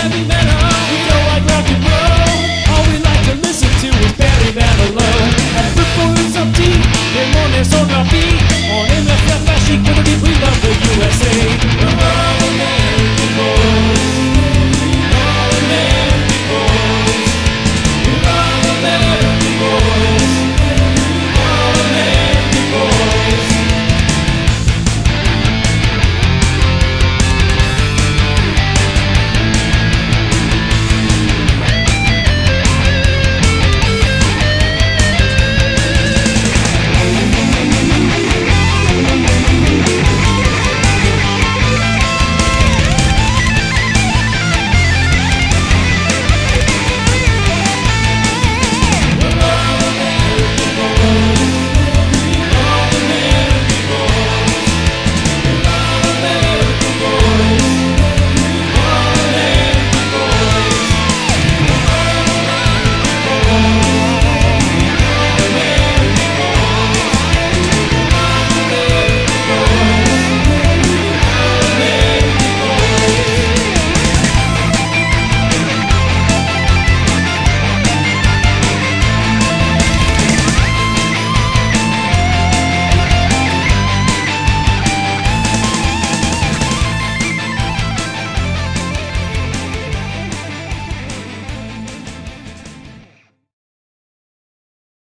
heavy